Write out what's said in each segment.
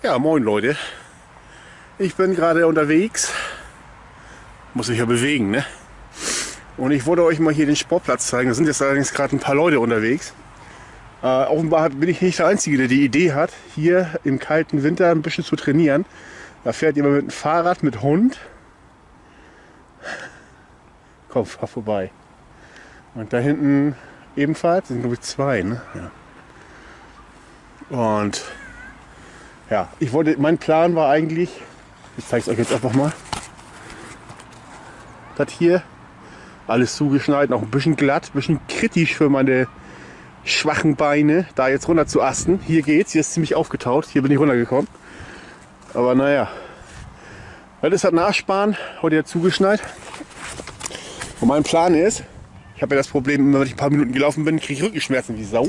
Ja, moin Leute. Ich bin gerade unterwegs. Muss mich ja bewegen, ne? Und ich wollte euch mal hier den Sportplatz zeigen. Da sind jetzt allerdings gerade ein paar Leute unterwegs. Äh, offenbar bin ich nicht der Einzige, der die Idee hat, hier im kalten Winter ein bisschen zu trainieren. Da fährt jemand mit dem Fahrrad mit Hund. Komm, fahr vorbei. Und da hinten ebenfalls sind glaube ich zwei. Ne? Ja. Und ja, ich wollte, mein Plan war eigentlich, ich zeige es euch jetzt einfach mal, das hier alles zugeschneit, noch ein bisschen glatt, ein bisschen kritisch für meine schwachen Beine, da jetzt runter zu asten. Hier geht's, hier ist ziemlich aufgetaut, hier bin ich runtergekommen. Aber naja, das ist halt Nachsparen, heute ja zugeschneit. Und mein Plan ist, ich habe ja das Problem, wenn ich ein paar Minuten gelaufen bin, kriege ich Rückenschmerzen wie Sau.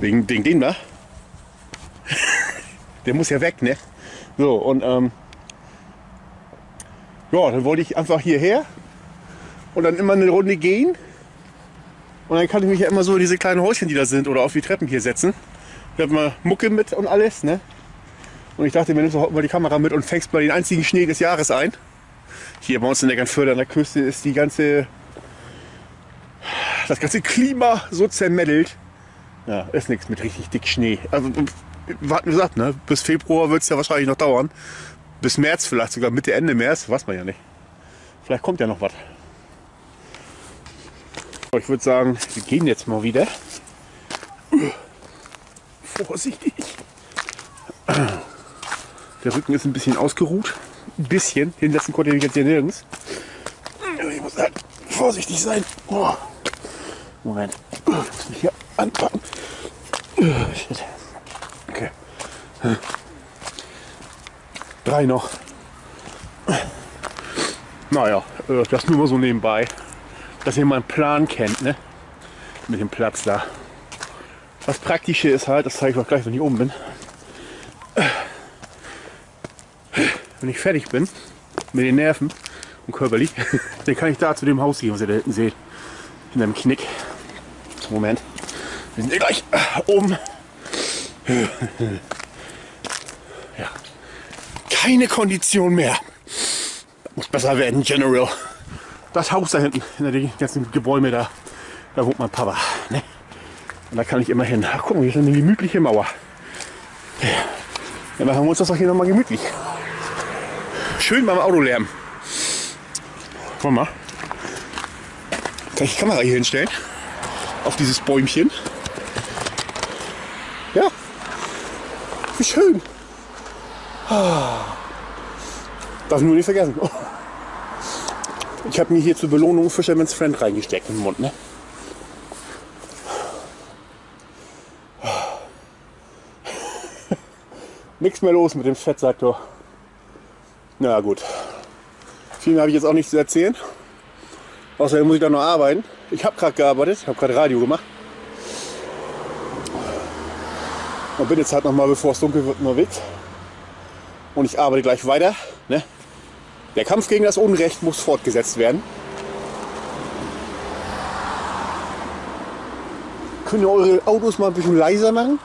Wegen, wegen dem da. Der muss ja weg, ne? So, und ähm, ja, dann wollte ich einfach hierher und dann immer eine Runde gehen. Und dann kann ich mich ja immer so in diese kleinen Häuschen, die da sind, oder auf die Treppen hier setzen. Ich habe mal Mucke mit und alles, ne? Und ich dachte, wir nimmst heute mal die Kamera mit und fängst mal den einzigen Schnee des Jahres ein. Hier bei uns in der Gernförde an der Küste ist die ganze, das ganze Klima so zermettelt. Ja, ist nichts mit richtig dick Schnee. Also, warten wir gesagt, ne? Bis Februar wird es ja wahrscheinlich noch dauern. Bis März vielleicht sogar, Mitte, Ende März, weiß man ja nicht. Vielleicht kommt ja noch was. Ich würde sagen, wir gehen jetzt mal wieder. Vorsichtig. Der Rücken ist ein bisschen ausgeruht. Ein bisschen. Hinsetzen konnte ich jetzt hier nirgends. Ich muss halt vorsichtig sein. Moment. Ich muss mich hier anpacken. Shit. Okay. Drei noch. Naja, äh, das nur mal so nebenbei. Dass ihr meinen Plan kennt, ne? Mit dem Platz da. Das Praktische ist halt, das zeige ich euch gleich, wenn ich oben bin. Wenn ich fertig bin mit den Nerven und körperlich, dann kann ich da zu dem Haus gehen, was ihr da hinten seht. In einem Knick. Moment. Wir sind gleich oben. Ja. Keine Kondition mehr. Muss besser werden, General. Das Haus da hinten, in der ganzen Gebäude da, da wohnt mein Papa. Ne? Und da kann ich immer hin. Ach, guck mal, hier ist eine gemütliche Mauer. Ja, machen wir uns das doch hier nochmal gemütlich. Schön beim Autolärm. Guck mal. Kann ich die Kamera hier hinstellen? Auf dieses Bäumchen. Ja. Wie schön. Darf ich nur nicht vergessen. Ich habe mir hier zur Belohnung Fisherman's Friend reingesteckt im Mund. Ne? Nichts mehr los mit dem Fettsektor. Na gut. Viel mehr habe ich jetzt auch nicht zu erzählen. Außerdem muss ich da noch arbeiten. Ich habe gerade gearbeitet, ich habe gerade Radio gemacht. Und bin jetzt halt noch mal, bevor es dunkel wird, unterwegs. Und ich arbeite gleich weiter. Ne? Der Kampf gegen das Unrecht muss fortgesetzt werden. Könnt ihr eure Autos mal ein bisschen leiser machen?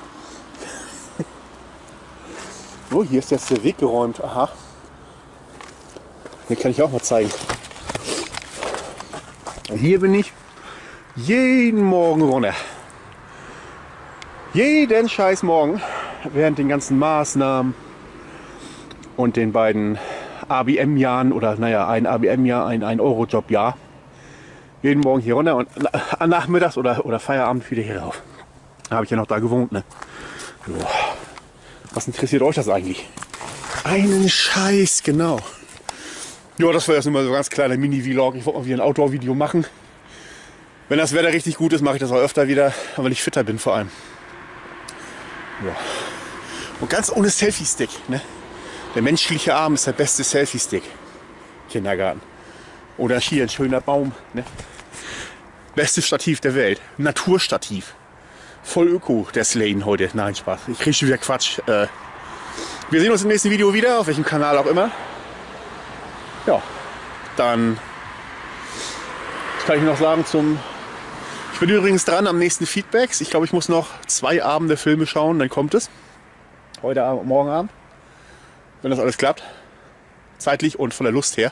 So, hier ist jetzt der Weg geräumt. Aha. Den kann ich auch mal zeigen. Hier bin ich jeden Morgen runter. Jeden scheiß Morgen während den ganzen Maßnahmen und den beiden ABM-Jahren oder naja, ein ABM-Jahr, ein, ein Euro-Job-Jahr. Jeden Morgen hier runter und nachmittags oder, oder Feierabend wieder hier rauf. Da habe ich ja noch da gewohnt. Ne? So. Was interessiert euch das eigentlich? Einen Scheiß, genau. Ja, das war jetzt mal so ein ganz kleiner Mini-Vlog. Ich wollte mal wieder ein Outdoor-Video machen. Wenn das Wetter richtig gut ist, mache ich das auch öfter wieder, weil ich fitter bin vor allem. Ja. Und ganz ohne Selfie-Stick. Ne? Der menschliche Arm ist der beste Selfie-Stick. Kindergarten. Oder hier ein schöner Baum. Ne? Beste Stativ der Welt. Naturstativ. Voll Öko, der Slane heute. Nein, Spaß. Ich kriege wieder Quatsch. Äh, wir sehen uns im nächsten Video wieder, auf welchem Kanal auch immer. Ja, dann kann ich noch sagen zum... Ich bin übrigens dran am nächsten Feedbacks. Ich glaube, ich muss noch zwei Abende Filme schauen, dann kommt es. Heute Abend, morgen Abend. Wenn das alles klappt. Zeitlich und von der Lust her.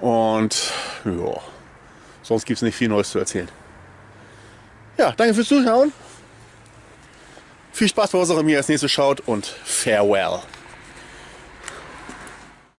Und ja, sonst gibt es nicht viel Neues zu erzählen. Ja, danke fürs Zuschauen. Viel Spaß bei was auch immer ihr als nächstes schaut und farewell.